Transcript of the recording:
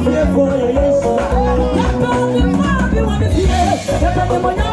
Step on the floor, you want to see it. Step on the money.